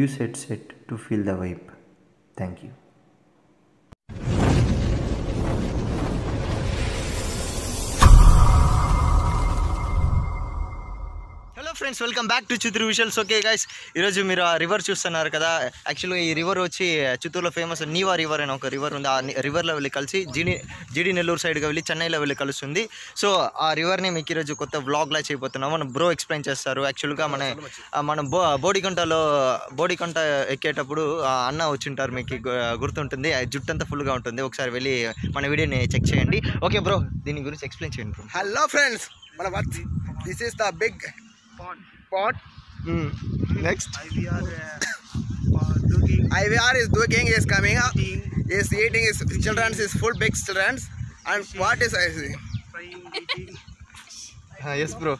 use set to feel the vibe. Thank you. Friends welcome back to Chittoor visuals okay guys ఈరోజు మీరు ఆ river చూస్తున్నారు కదా. యాక్చువల్గా ఈ రివర్ వచ్చి చిత్తూరులో ఫేమస్ నీవా రివర్ అని ఒక రివర్ ఉంది. ఆ రివర్లో వెళ్ళి కలిసి జీడి జీడి నెల్లూరు సైడ్గా వెళ్ళి చెన్నైలో వెళ్ళి కలుస్తుంది. సో ఆ రివర్ని మీకు ఈరోజు కొత్త వ్లాగ్లా చేయబోతున్నాం మన బ్రో ఎక్స్ప్లెయిన్ చేస్తారు. యాక్చువల్గా మన మన బో బోడికంటలో బోడికంట ఎక్కేటప్పుడు అన్న వచ్చింటారు మీకు గుర్తుంటుంది. ఆ జుట్టు అంతా ఫుల్గా ఉంటుంది. ఒకసారి వెళ్ళి మన వీడియోని చెక్ చేయండి. ఓకే బ్రో దీని గురించి ఎక్స్ప్లెయిన్ చేయండి బ్రో హలో ఫ్రెండ్స్ మన this is the big pot. Mm. Next. IVR, uh, doing IVR is doing is coming up. Eating. Is eating is childrens is full big childrens. And Fishing. what is I see? Frying, eating. ah, yes, bro.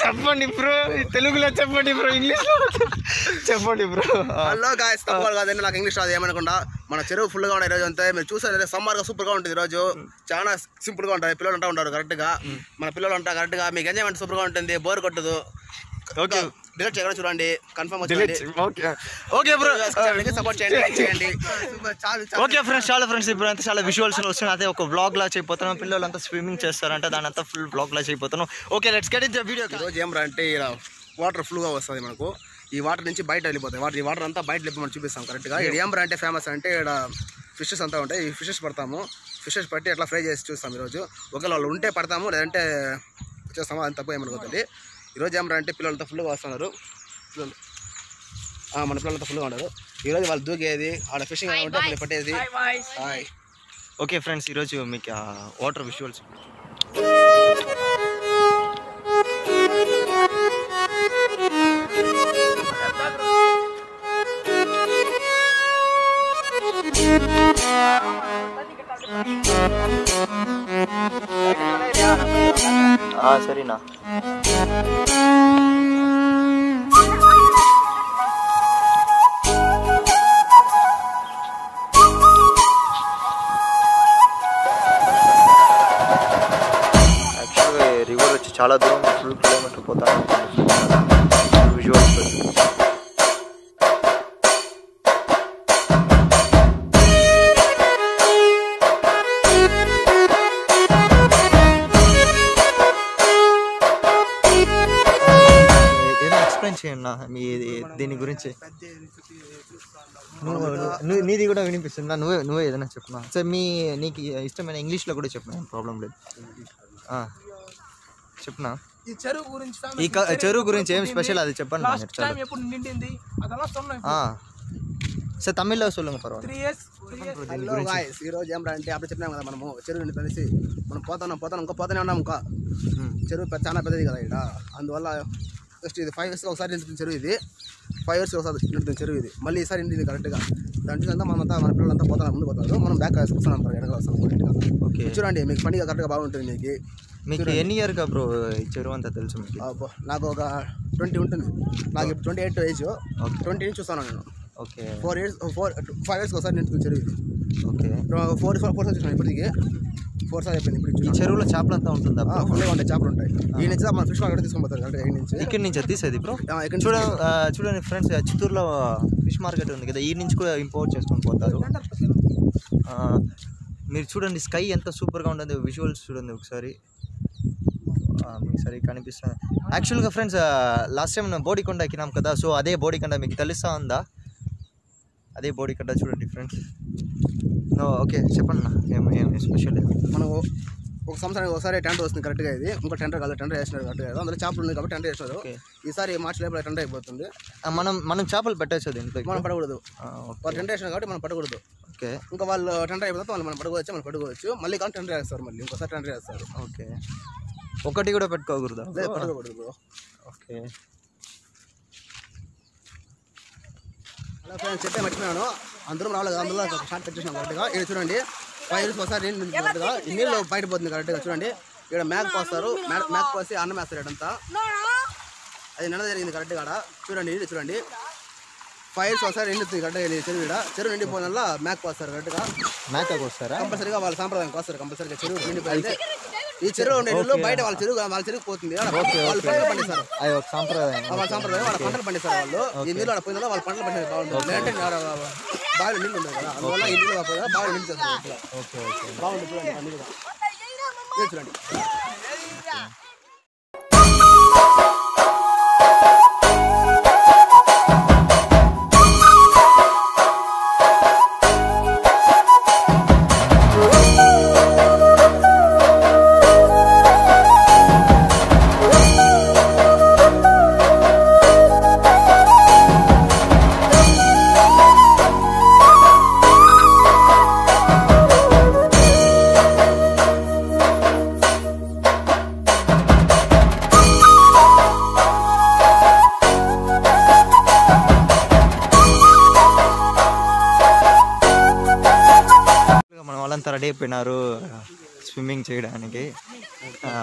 చెప్పండి bro తెలుగులో చెప్పండి bro ఇంగ్లీష్లో చెప్పండి blow guys తప్పవాలి కాదండి నాకు English రాదు ఏమనుకుంటా మన చెరువు ఫుల్గా ఉన్నాయి ఈరోజు అంతే మీరు చూసారు సమ్మర్గా సూపర్గా ఉంటుంది ఈరోజు. చాలా సింపుల్గా ఉంటుంది పిల్లలు అంటూ ఉంటారు కరెక్ట్గా మన పిల్లలు అంటా కరెక్ట్గా మీకు ఎంజాయ్మెంట్ సూపర్గా ఉంటుంది. బోర్ కొట్టదు. ఓకే. డిలీట్ చేయకుండా చూడండి. కన్ఫర్మ్ చూడండి ఓకే. ఓకే బ్రో సపోర్ట్ చేయండి like చేయండి. చాలు చాలు. ఓకే ఫ్రెండ్స్ చాలా ఫ్రెండ్స్ ఇప్పుడు అంతా చాలా విజువల్స్ వస్తున్నాయి. అదే ఒక బ్లాగ్ లా చేయబోతున్నాం. పిల్లలు అంతా స్విమ్మింగ్ చేస్తారంట. దాని అంతా ఫుల్ బ్లాగ్ లా చేయబోతున్నాం. Okay let's get in the video ఈరోజు ఏం రా అంటే ఇలా వాటర్ ఫుల్గా వస్తుంది మనకు. ఈ వాటర్ నుంచి బయట వెళ్ళిపోతాయి. వాటర్ ఈ వాటర్ అంతా బయట వెళ్ళి మనం చూపిస్తాం కరెక్ట్గా ఇక్కడ ఏం అంటే ఫేమస్ అంటే ఇక్కడ ఫిషెస్ అంతా ఉంటాయి. ఈ ఫిషెస్ పడతాము. ఫిషెస్ పట్టి ఎట్లా ఫ్రై చేసి చూస్తాం ఈరోజు. ఒకవేళ వాళ్ళు ఉంటే పడతాము లేదంటే చేస్తాము అది తప్ప ఏమనుకోతుంది ఈరోజు ఏం రా అంటే పిల్లలంతా ఫుల్గా వస్తున్నారు. పిల్లలు ఆ, మన పిల్లలంతా ఫుల్గా ఉన్నారు. ఈరోజు వాళ్ళు దూకేది ఆడ ఫిషింగ్ ఉంటే పట్టేది. హాయ్ ఓకే ఫ్రెండ్స్ ఈరోజు మీకు వాటర్ విజువల్స్ సరేనా. యాక్చువల్గా రివర్ వచ్చి చాలా దూరం ఫుల్ కిలోమీటర్ పోతాను. ఎక్స్ప్లెయిన్ చేయండి నా మీ దీని గురించి నువ్వు నువ్వు నీది కూడా వినిపిస్తుందా నువ్వే నువ్వే ఏదైనా చెప్పినా సరే మీ నీకు ఇష్టమైన ఇంగ్లీష్లో కూడా చెప్పిన ప్రాబ్లం లేదు ఆ, చెప్పనా ఈ చెరువు గురించి ఈ క- చెరువు గురించి ఏం స్పెషల్ అది చెప్పండి నా లాస్ట్ టైం ఎప్పుడు నిండింది அதெல்லாம் சொன்னோம் ఆ సార్ తమిళ్లో சொல்லுங்க పర్వాలేదు three years three years hello guys ఈ రోజు ఏం రా అంటే అప్పుడు చెప్పినాం కదా మనము చెరువుని తెలిసి మనం పోతున్నాం పోతున్నాం ఇంకా పోతానే ఉన్నాం ఇంకా మ్మ్. చెరువు పెద్ద- చాలా పెద్దది కదా ఇక్కడ అందువల్ల జస్ట్ ఇది ఫైవ్ ఇయర్స్కి ఒకసారి నిండుతుంది చెరువు ఇది. ఫైవ్ ఇయర్స్ ఒకసారి నిండుతుంది చెరువు ఇది. మళ్ళీ ఈసారి నిండింది కరెక్ట్గా దాంట్లో అంతా మనమంతా మన పిల్లలంతా పోతాం ముందు పోతారు. మనం బ్యాక్ వస్తున్నాం వెనక వస్తాం కరెక్ట్గా ఓకే. చూడండి మీకు పనిగా కరెక్ట్గా బాగుంటుంది మీకు. మీకు ఎన్ని ఇయర్గా బ్రో చెరువు అంతా తెలుసు మీకు? నాకు ఒక ట్వంటీ ఉంటుంది. నాకు ఇప్పుడు twenty eight age okay. Twenty నుంచి చూస్తాను నేను. Okay. Four years four five ఇయర్స్కి ఒకసారి నిండుతుంది చెరువు ఇది. ఓకే. ఫోర్ ఫోర్ ఫోర్ చూసాను ఇప్పటికి. ఫోర్ సార్ అయిపోయింది ఇప్పుడు ఈ చెరువులో చేపలు అంతా ఉంటుందా? ఫుల్గా ఉంటాయి చేపలు ఉంటాయి. ఈ నుంచి మన ఫిష్ మార్కెట్ తీసుకొని పోతారు అంటే ఈ నుంచి. ఇక్కడి నుంచి తీసేది ఆ, ఇక్కడ చూడ చూడండి ఫ్రెండ్స్ చిత్తూరులో ఫిష్ మార్కెట్ ఉంది కదా ఈ నుంచి కూడా ఇంపోర్ట్ చేసుకొని పోతారు. మీరు చూడండి స్కై ఎంత సూపర్గా ఉంటుంది విజువల్స్ చూడండి ఒకసారి. మీకు సరి కనిపిస్తుంది. యాక్చువల్గా ఫ్రెండ్స్ లాస్ట్ టైం బోడికొండ ఎక్కినాం కదా సో అదే బోడికొండ మీకు తెలుస్తా ఉందా? అదే బోడికొండ చూడండి ఫ్రెండ్స్. ఓకే చెప్పండి నా ఏం స్పెషల్ మనం ఒక సంవత్సరానికి ఒకసారి టెండర్ వస్తుంది కరెక్ట్గా ఇది. ఇంకో టెండర్ కాదు టెండర్ వేసినారు కరెక్ట్గా కదా. అందులో చేపలు ఉంది కాబట్టి టెండర్ వేసినారు ఓకే. ఈసారి మార్చి లోపల టెండర్ అయిపోతుంది. మనం మనం చేపలు పెట్టచ్చు ఇంట్లో మనం పడకూడదు. వాళ్ళు టెండర్ వేసినారు కాబట్టి మనం పడకూడదు. ఓకే. ఇంకా వాళ్ళు టెండర్ అయిపోతే వాళ్ళు మనం పడుకోవచ్చు మనం పడుకోవచ్చు మళ్ళీ కానీ టెండర్ వేస్తారు మళ్ళీ ఇంకోసారి టెండర్ వేస్తారు. ఓకే. ఒకటి కూడా పెట్టుకోకూడదా? బ్రో. ఓకే. అలా ఫ్రెండ్స్ చెప్పే మర్చిపోయాను. అందరం రాలేదు కదా, అందులో షార్ట్ కట్ చేసినాం కరెక్ట్గా ఇక్కడ చూడండి. ఫైవ్ ఇయర్స్ ఒకసారి నీళ్ళు కరెక్ట్గా నీళ్ళు బయట పోతుంది కరెక్ట్గా చూడండి. ఇక్కడ మ్యాక్ పోస్తారు మ్యాక్ మ్యాక్ పోసి అన్నం వేస్తారు ఇక్కడంతా అది నిన్న జరిగింది కరెక్ట్గా ఆడ. చూడండి ఇది చూడండి. ఫైవ్ ఇయర్స్ ఒకసారి నిండుతుంది కరెక్ట్గా చెరువు ఇక్కడ చెరువు నిండిపోయిన వల్ల మ్యాక్ పోస్తారు కరెక్ట్గా మేకకు వస్తారా కంపల్సరీగా వాళ్ళ సాంప్రదాయం కోస్తారు కంపల్సరీగా చెరువు నిండిపోయింది. ఈ చెరువు ఉండే నీళ్ళు బయట వాళ్ళ చెరువు వాళ్ళ చెరువు పోతుంది. వాళ్ళు పంటలు పండిస్తారు. అది ఒక సాంప్రదాయం. వాళ్ళ సాంప్రదాయం వాళ్ళ పంటలు పండిస్తారు వాళ్ళు. ఈ నీళ్ళు ఆడ పోయిన వాళ్ళ పంటలు పండిస్తారు. బాగుంటుంది ఆడ బావిలో నీళ్ళు ఉండదు కదా. అందువల్ల ఈ నీళ్ళు బావిలో నీళ్ళు చేస్తారు. బాగుంటుంది చూడండి. అయిపోయినారు స్విమ్మింగ్ చేయడానికి. ఆ,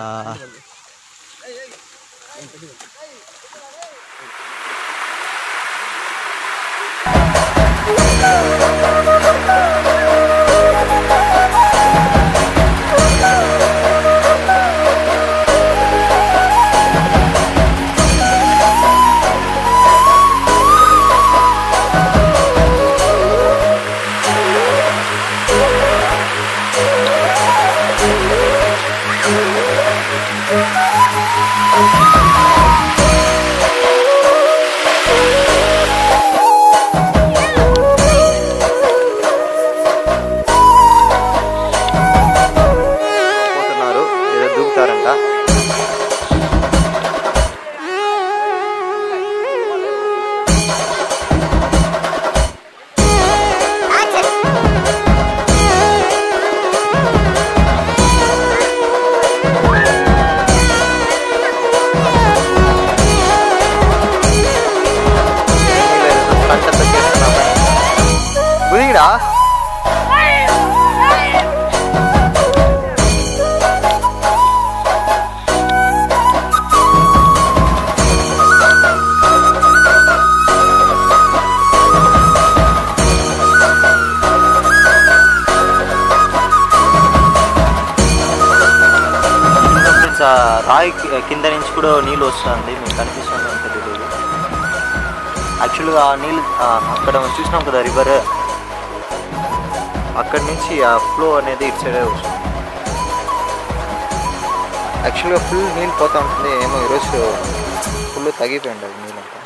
రాయి కింద నుంచి కూడా నీళ్ళు వస్తుంది మీకు కనిపిస్తుంది అంత తెలియదు. యాక్చువల్గా ఆ నీళ్ళు అక్కడ చూసినాం కదా రివర్ అక్కడి నుంచి ఆ ఫ్లో అనేది ఇటు సైడే వస్తుంది. యాక్చువల్గా ఫుల్ నీళ్ళు పోతూ ఉంటుంది. ఏమో ఈరోజు ఫుల్ తగ్గిపోయింది అది నీళ్ళంతా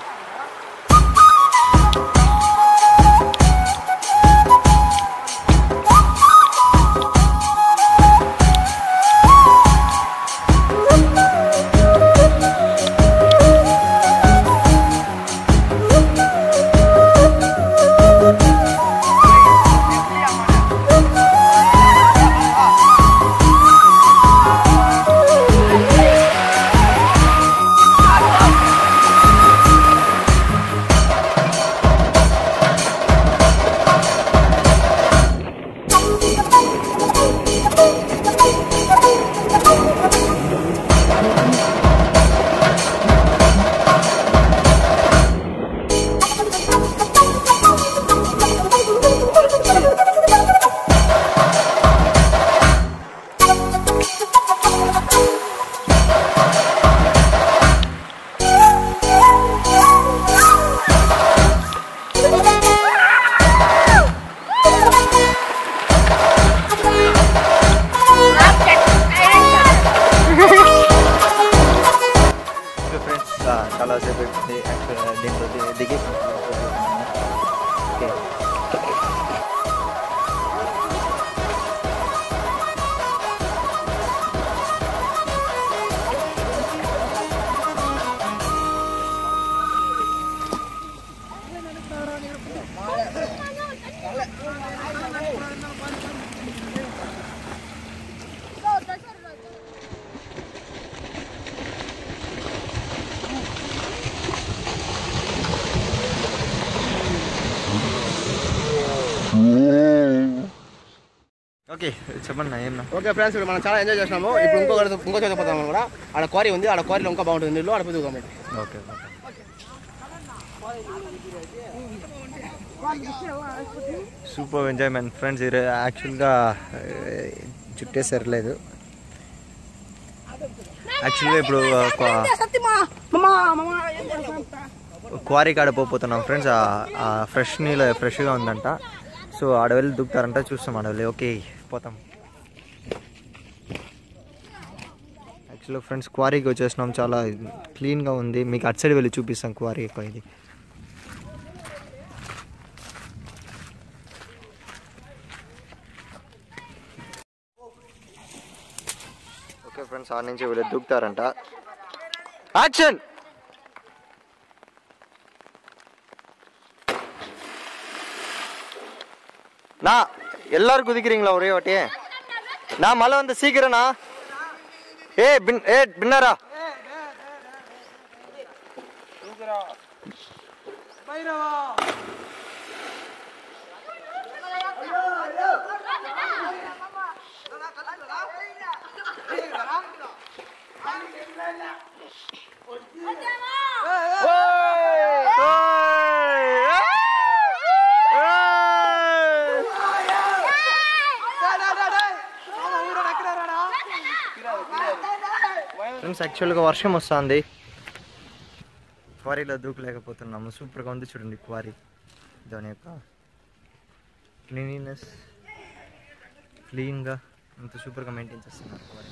ఓకే చెప్పండి ఏమన్నా ఓకే ఫ్రెండ్స్ ఇప్పుడు మనం చాలా ఎంజాయ్ చేసినాము. ఇప్పుడు ఇంకో ఇంకో చోట పోతాం కూడా. ఆడ క్వారీ ఉంది ఆడ క్వారీలో ఇంకా బాగుంటుంది. నీళ్ళు ఆడ ఓకే. సూపర్ ఎంజాయ్మెంట్ ఫ్రెండ్స్ ఇది యాక్చువల్గా చుట్టే సరిలేదు యాక్చువల్గా ఇప్పుడు క్వారీ కాడ పోతున్నాం ఫ్రెండ్స్ ఆ ఫ్రెష్ నీళ్ళు ఫ్రెష్గా ఉందంట. సో ఆడ వెళ్ళి దుక్కుతారంట చూస్తాం ఆడ ఓకే పోతాం. యాక్చువల్గా ఫ్రెండ్స్ క్వారీకి వచ్చేసినాం చాలా క్లీన్గా ఉంది. మీకు అటు సైడ్ వెళ్ళి చూపిస్తాం క్వారీ ఎక్కువ ఇది. ఓకే ఫ్రెండ్స్ ఆడ నుంచి వీళ్ళు దూకుతారంట యాక్షన్ நா எல்லாரும் குதிக்கிறீங்களா ஒரே வாட்டி நான் மழை வந்து சீக்கிரம்ண்ணா ஏ பின் ஏ பின்னரா ఫ్రెండ్స్ యాక్చువల్గా వర్షం వస్తుంది. క్వారీలో దూకలేకపోతున్నాము. సూపర్గా ఉంది చూడండి క్వారీ. దాని యొక్క క్లీనినెస్ క్లీన్గా అంత సూపర్గా మెయింటైన్ చేస్తున్నారు క్వారీ.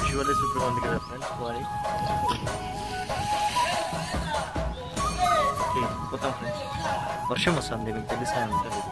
విజువల్లీ సూపర్గా ఉంది కదా ఫ్రెండ్స్ క్వారీ. మొత్తం పోతాం ఫ్రెండ్స్ వర్షం వస్తుంది మీకు తెలుసా? ఉంటుంది